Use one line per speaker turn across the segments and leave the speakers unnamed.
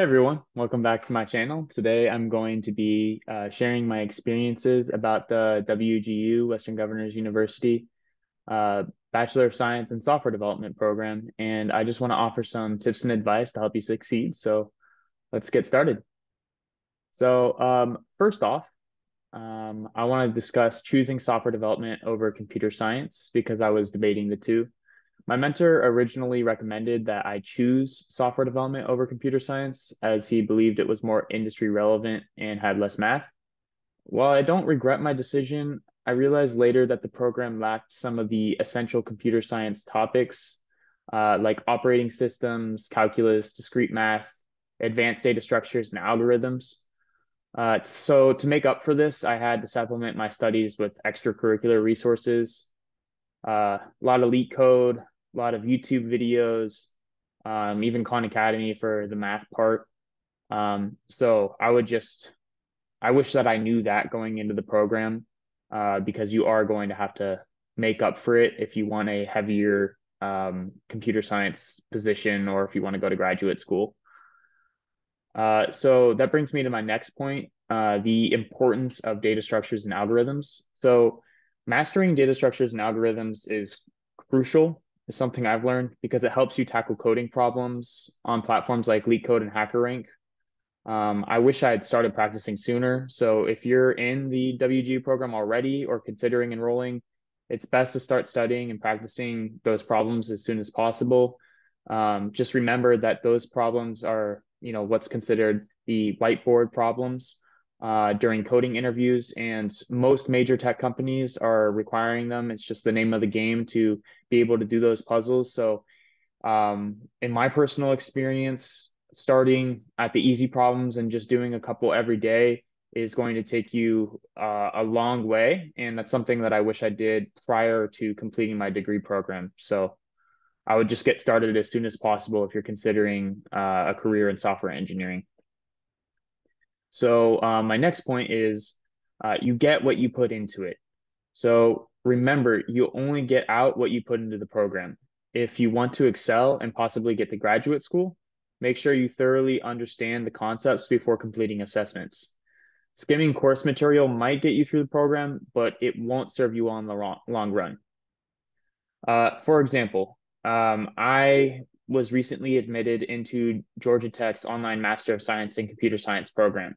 Hey everyone, welcome back to my channel. Today I'm going to be uh, sharing my experiences about the WGU, Western Governors University, uh, Bachelor of Science in Software Development program. And I just want to offer some tips and advice to help you succeed. So let's get started. So um, first off, um, I want to discuss choosing software development over computer science because I was debating the two. My mentor originally recommended that I choose software development over computer science as he believed it was more industry relevant and had less math. While I don't regret my decision, I realized later that the program lacked some of the essential computer science topics uh, like operating systems, calculus, discrete math, advanced data structures, and algorithms. Uh, so to make up for this, I had to supplement my studies with extracurricular resources, uh, a lot of LeetCode, a lot of YouTube videos, um, even Khan Academy for the math part. Um, so I would just, I wish that I knew that going into the program uh, because you are going to have to make up for it if you want a heavier um, computer science position or if you want to go to graduate school. Uh, so that brings me to my next point, uh, the importance of data structures and algorithms. So mastering data structures and algorithms is crucial is something I've learned because it helps you tackle coding problems on platforms like LeetCode and HackerRank. Um, I wish I had started practicing sooner. So if you're in the WGU program already or considering enrolling, it's best to start studying and practicing those problems as soon as possible. Um, just remember that those problems are, you know, what's considered the whiteboard problems uh, during coding interviews, and most major tech companies are requiring them. It's just the name of the game to be able to do those puzzles. So, um, in my personal experience, starting at the easy problems and just doing a couple every day is going to take you uh, a long way. And that's something that I wish I did prior to completing my degree program. So, I would just get started as soon as possible if you're considering uh, a career in software engineering. So um, my next point is uh, you get what you put into it. So remember, you only get out what you put into the program. If you want to excel and possibly get to graduate school, make sure you thoroughly understand the concepts before completing assessments. Skimming course material might get you through the program, but it won't serve you on the long, long run. Uh, for example, um, I was recently admitted into Georgia Tech's online Master of Science in Computer Science program.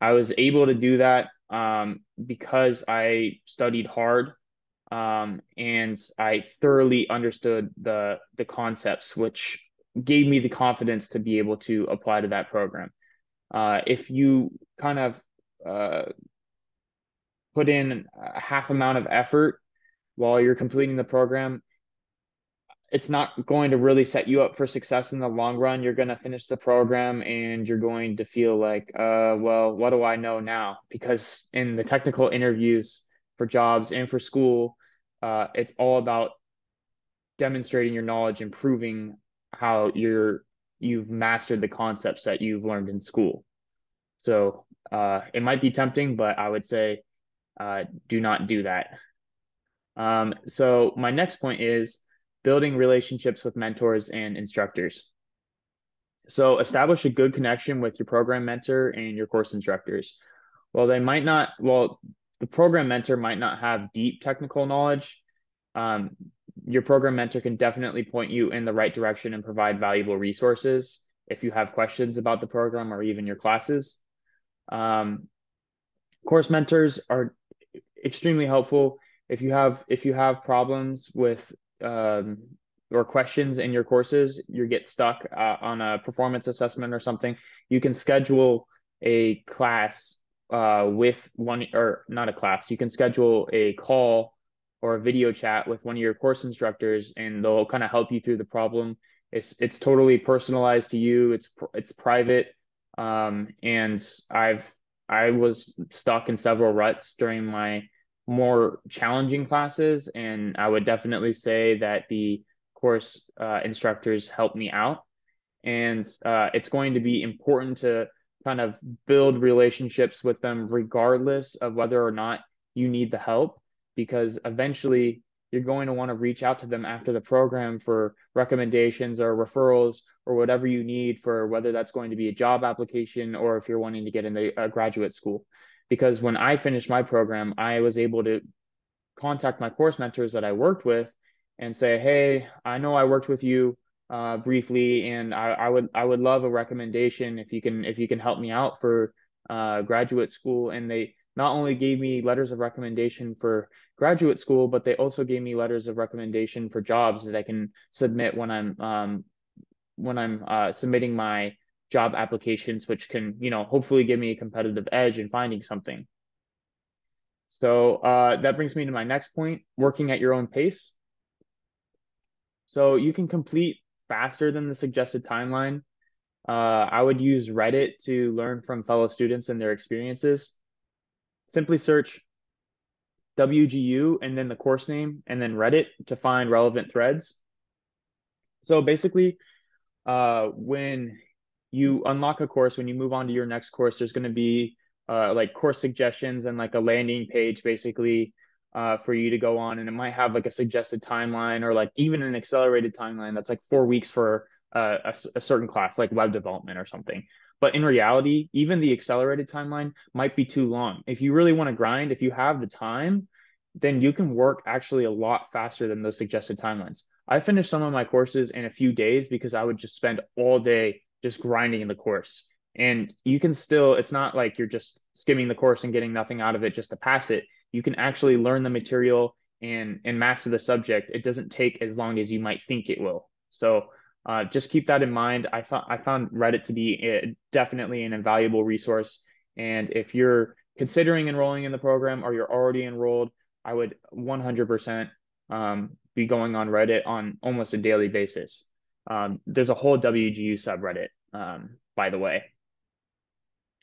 I was able to do that um, because I studied hard um, and I thoroughly understood the the concepts, which gave me the confidence to be able to apply to that program. Uh, if you kind of uh, put in a half amount of effort while you're completing the program, it's not going to really set you up for success in the long run. You're going to finish the program and you're going to feel like, uh, well, what do I know now? Because in the technical interviews for jobs and for school, uh, it's all about demonstrating your knowledge and proving how you're you've mastered the concepts that you've learned in school. So uh, it might be tempting, but I would say uh, do not do that. Um, so my next point is building relationships with mentors and instructors. So establish a good connection with your program mentor and your course instructors. While they might not, well, the program mentor might not have deep technical knowledge. Um, your program mentor can definitely point you in the right direction and provide valuable resources if you have questions about the program or even your classes. Um, course mentors are extremely helpful if you have if you have problems with um, or questions in your courses, you get stuck uh, on a performance assessment or something, you can schedule a class uh, with one or not a class. You can schedule a call or a video chat with one of your course instructors, and they'll kind of help you through the problem. It's it's totally personalized to you. It's it's private, um, and I've I was stuck in several ruts during my more challenging classes. And I would definitely say that the course uh, instructors help me out. And uh, it's going to be important to kind of build relationships with them, regardless of whether or not you need the help, because eventually you're going to want to reach out to them after the program for recommendations or referrals or whatever you need for whether that's going to be a job application or if you're wanting to get into a graduate school. Because when I finished my program, I was able to contact my course mentors that I worked with and say, "Hey, I know I worked with you uh, briefly, and I, I, would I would love a recommendation if you can if you can help me out for uh, graduate school." And they not only gave me letters of recommendation for graduate school, but they also gave me letters of recommendation for jobs that I can submit when I'm um, when I'm uh, submitting my job applications, which can you know hopefully give me a competitive edge in finding something. So uh, that brings me to my next point: working at your own pace. So you can complete faster than the suggested timeline. Uh, I would use Reddit to learn from fellow students and their experiences. Simply search WGU and then the course name and then Reddit to find relevant threads. So basically, uh, when you unlock a course, when you move on to your next course, there's going to be uh, like course suggestions and like a landing page basically uh, for you to go on. And it might have like a suggested timeline or like even an accelerated timeline that's like four weeks for uh, a, a certain class, like web development or something. But in reality, even the accelerated timeline might be too long. If you really want to grind, if you have the time, then you can work actually a lot faster than those suggested timelines. I finished some of my courses in a few days because I would just spend all day just grinding in the course. And you can still, it's not like you're just skimming the course and getting nothing out of it just to pass it. You can actually learn the material and and master the subject. It doesn't take as long as you might think it will. So uh, just keep that in mind. I thought I found Reddit to be a, definitely an invaluable resource. And if you're considering enrolling in the program or you're already enrolled, I would 100% um, be going on Reddit on almost a daily basis. Um, there's a whole WGU subreddit, um, by the way.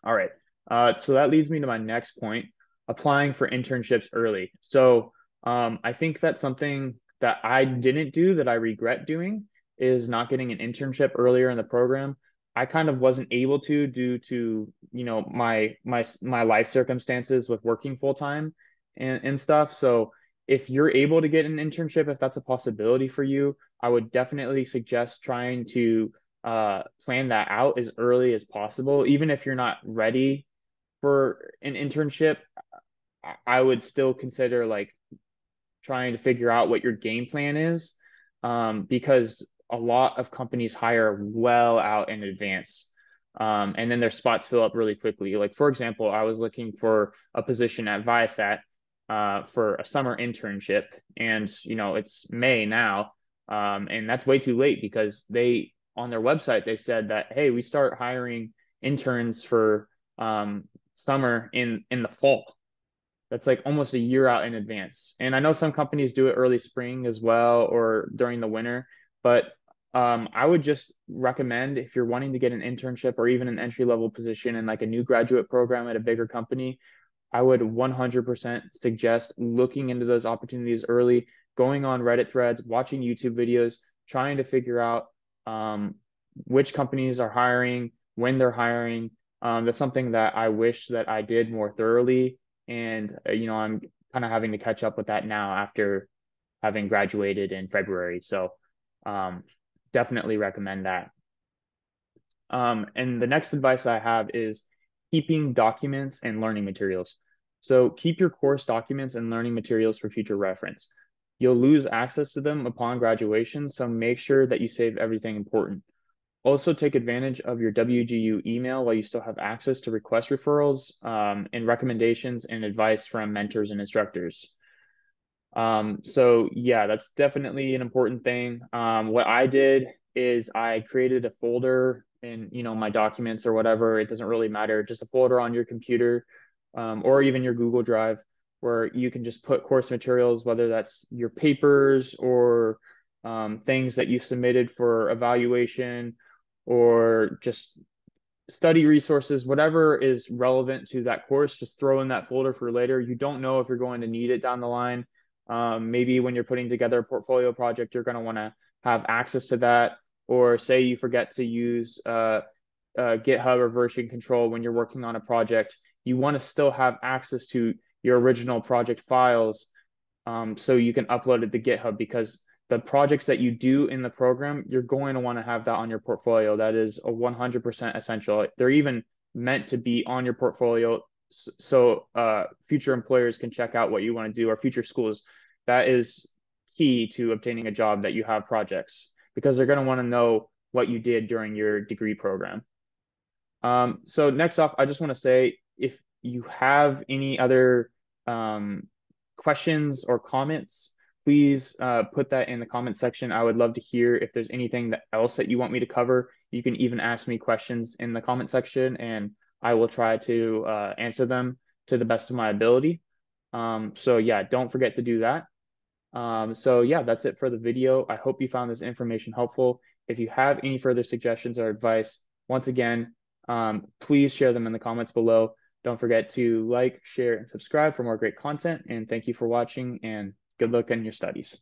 All right. Uh, so that leads me to my next point applying for internships early. So um, I think that's something that I didn't do that I regret doing is not getting an internship earlier in the program. I kind of wasn't able to due to you know my my my life circumstances with working full time and and stuff. So if you're able to get an internship, if that's a possibility for you, I would definitely suggest trying to uh, plan that out as early as possible. Even if you're not ready for an internship, I would still consider like trying to figure out what your game plan is um, because a lot of companies hire well out in advance. Um, and then their spots fill up really quickly. Like, for example, I was looking for a position at Viasat uh, for a summer internship, and you know it's May now, um, and that's way too late because they on their website they said that hey, we start hiring interns for um, summer in in the fall. That's like almost a year out in advance. And I know some companies do it early spring as well or during the winter, but um, I would just recommend if you're wanting to get an internship or even an entry level position in like a new graduate program at a bigger company, I would 100% suggest looking into those opportunities early, going on Reddit threads, watching YouTube videos, trying to figure out um, which companies are hiring, when they're hiring. Um, that's something that I wish that I did more thoroughly. And, uh, you know, I'm kind of having to catch up with that now after having graduated in February. So, um, definitely recommend that. Um, and the next advice I have is keeping documents and learning materials. So keep your course documents and learning materials for future reference. You'll lose access to them upon graduation, so make sure that you save everything important. Also take advantage of your WGU email while you still have access to request referrals um, and recommendations and advice from mentors and instructors. Um, so yeah, that's definitely an important thing. Um, what I did is I created a folder in you know my documents or whatever. It doesn't really matter. Just a folder on your computer um, or even your Google Drive where you can just put course materials, whether that's your papers or um, things that you submitted for evaluation or just study resources, whatever is relevant to that course, just throw in that folder for later. You don't know if you're going to need it down the line. Um, maybe when you're putting together a portfolio project, you're going to want to have access to that. Or say you forget to use uh, uh, GitHub or version control when you're working on a project, you want to still have access to your original project files um, so you can upload it to GitHub because the projects that you do in the program, you're going to want to have that on your portfolio. That is a 100% essential. They're even meant to be on your portfolio so uh, future employers can check out what you want to do or future schools. That is key to obtaining a job that you have projects because they're going to want to know what you did during your degree program. Um, so next off, I just want to say if you have any other um, questions or comments, please uh, put that in the comment section. I would love to hear if there's anything that else that you want me to cover. You can even ask me questions in the comment section and I will try to uh, answer them to the best of my ability. Um, so yeah, don't forget to do that. Um, so yeah, that's it for the video. I hope you found this information helpful. If you have any further suggestions or advice, once again, um, please share them in the comments below. Don't forget to like, share, and subscribe for more great content. And thank you for watching and good luck in your studies.